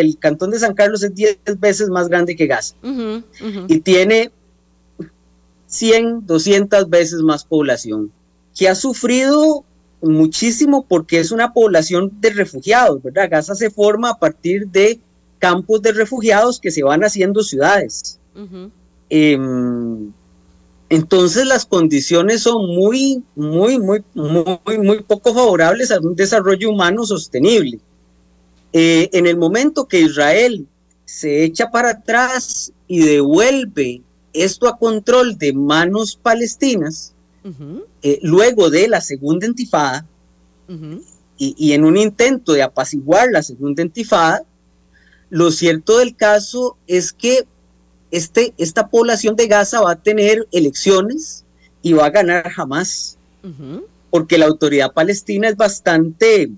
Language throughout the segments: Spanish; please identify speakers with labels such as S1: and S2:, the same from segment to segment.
S1: el cantón de San Carlos es 10 veces más grande que Gaza y tiene 100, 200 veces más población, que ha sufrido muchísimo porque es una población de refugiados, ¿verdad? Gaza se forma a partir de campos de refugiados que se van haciendo ciudades. Em, entonces las condiciones son muy, muy, muy, muy, muy poco favorables a un desarrollo humano sostenible. Eh, en el momento que Israel se echa para atrás y devuelve esto a control de manos palestinas, eh, luego de la segunda intifada, y, en un intento de apaciguar la segunda intifada, lo cierto del caso es que este, esta población de Gaza va a tener elecciones y va a ganar jamás, porque la autoridad palestina es bastante,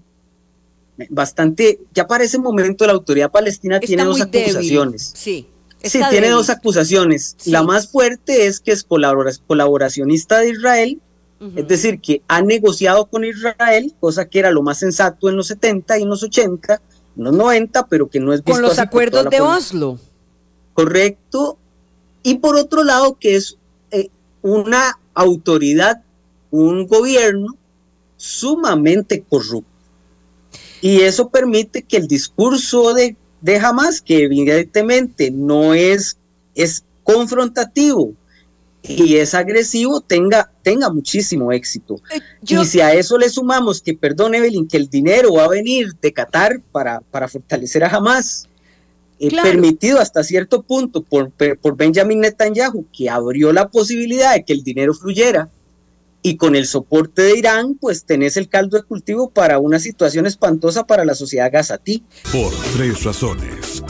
S1: bastante, ya para ese momento la autoridad palestina tiene dos acusaciones.
S2: Sí.
S1: Sí, tiene dos acusaciones. La más fuerte es que es colaboracionista de Israel, es decir, que ha negociado con Israel, cosa que era lo más sensato en los 70 y en los 80, en los 90, pero que no es
S2: visto Con los acuerdos de Oslo.
S1: Correcto. Y por otro lado, que es eh, una autoridad, un gobierno sumamente corrupto. Y eso permite que el discurso de deja más que evidentemente no es, es confrontativo y es agresivo, tenga, tenga muchísimo éxito. Eh, y si a eso le sumamos que, perdón Evelyn, que el dinero va a venir de Qatar para, para fortalecer a Hamas, eh, permitido hasta cierto punto por, por Benjamin Netanyahu, que abrió la posibilidad de que el dinero fluyera, y con el soporte de Irán, pues tenés el caldo de cultivo para una situación espantosa para la sociedad gazatí.
S3: Por tres razones.